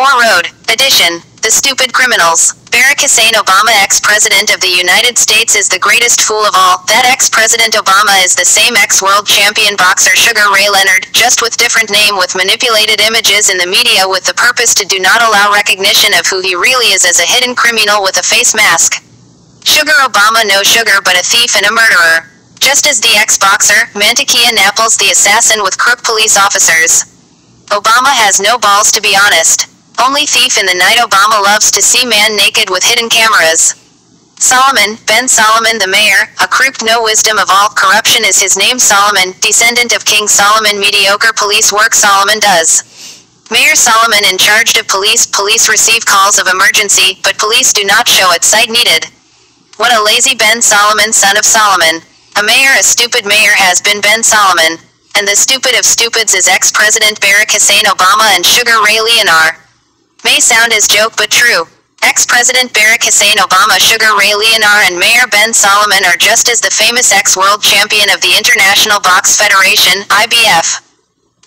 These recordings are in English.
4 Road, edition, The Stupid Criminals. Barack Hussein Obama, ex-president of the United States, is the greatest fool of all. That ex-president Obama is the same ex-world champion boxer Sugar Ray Leonard, just with different name with manipulated images in the media with the purpose to do not allow recognition of who he really is as a hidden criminal with a face mask. Sugar Obama no sugar but a thief and a murderer. Just as the ex-boxer, Mantequilla Napoles the assassin with crook police officers. Obama has no balls to be honest. Only thief in the night Obama loves to see man naked with hidden cameras. Solomon, Ben Solomon the mayor, a crook no wisdom of all corruption is his name Solomon, descendant of King Solomon mediocre police work Solomon does. Mayor Solomon in charge of police, police receive calls of emergency, but police do not show at site needed. What a lazy Ben Solomon son of Solomon. A mayor a stupid mayor has been Ben Solomon. And the stupid of stupids is ex-president Barack Hussein Obama and Sugar Ray Leonard. May sound as joke but true. Ex-President Barack Hussein Obama, Sugar Ray Leonard and Mayor Ben Solomon are just as the famous ex-world champion of the International Box Federation, IBF.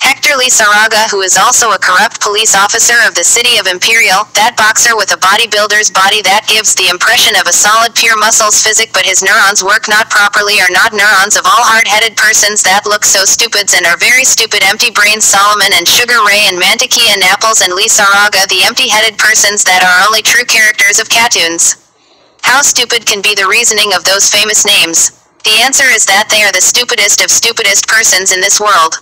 Hector Lizarraga who is also a corrupt police officer of the city of Imperial, that boxer with a bodybuilder's body that gives the impression of a solid pure muscles physic but his neurons work not properly are not neurons of all hard-headed persons that look so stupids and are very stupid empty brains Solomon and Sugar Ray and Mantequilla Apples and Lizarraga the empty-headed persons that are only true characters of cartoons. How stupid can be the reasoning of those famous names? The answer is that they are the stupidest of stupidest persons in this world.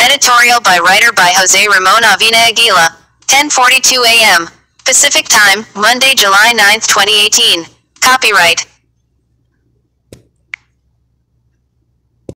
Editorial by writer by Jose Ramon Avina Aguila. 10:42 a.m. Pacific Time, Monday, July 9, 2018. Copyright